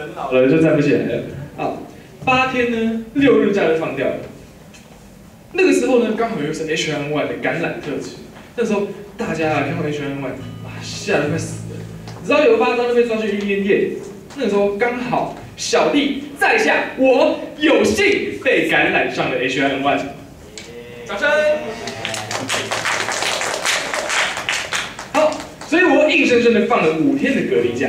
很老了就站不起来了。好，八天呢，六日假就放掉了。那个时候呢，刚好又是 H N Y 的橄榄特辑，那时候大家啊看到 H N Y，啊吓得快死了。只要有八张都被抓去医院验，那个时候刚好小弟在下，我有幸被感染上了 H N Y，掌声。好，所以我硬生生的放了五天的隔离假，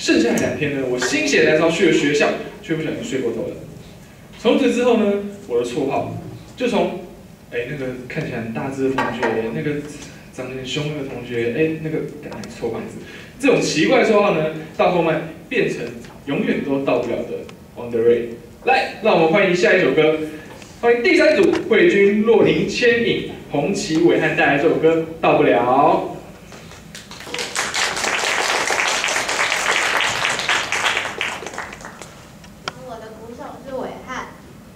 剩下两天呢，我心血来潮去了学校，却不小心睡过头了。从此之后呢，我的绰号就从哎那个看起来很大只的同学，那个长得很凶那个同学，哎那个感觉臭棒子，这种奇怪绰号呢，到后面变成永远都到不了的 On the Way。来，让我们欢迎下一首歌，欢迎第三组慧君、洛宁、千影、红旗、伟汉带来这首歌《到不了》。我的鼓手是伟汉，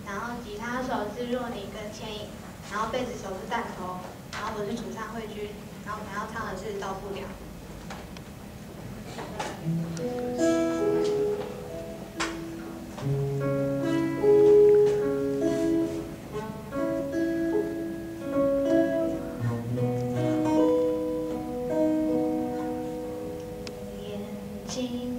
然后吉他手是若宁跟千影，然后贝斯手是弹头，主唱慧君，然后我们要唱的是《到不了》。眼睛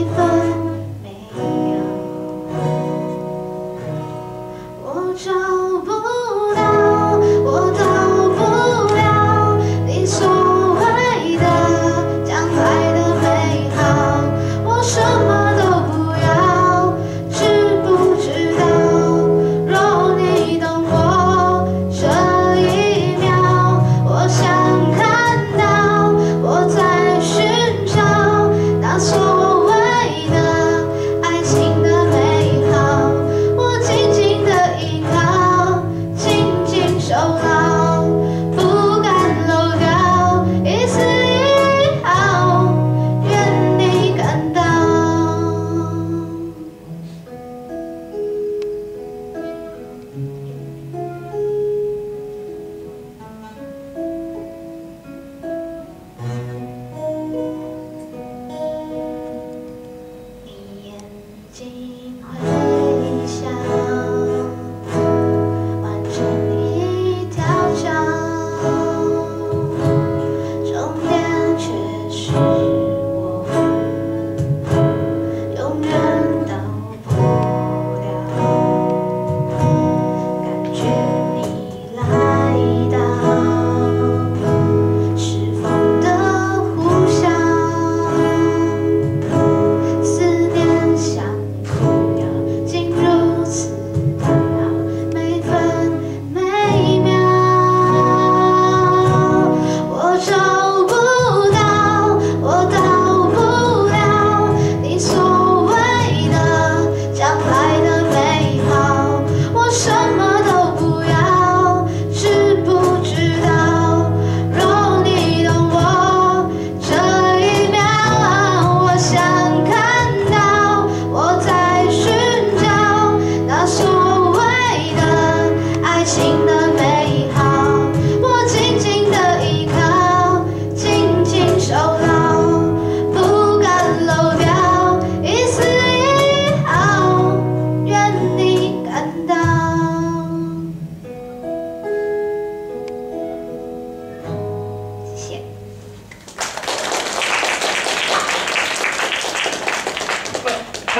if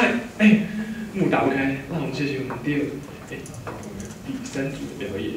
哎哎，幕打不开，那我们谢谢我们第二哎第三组的表演。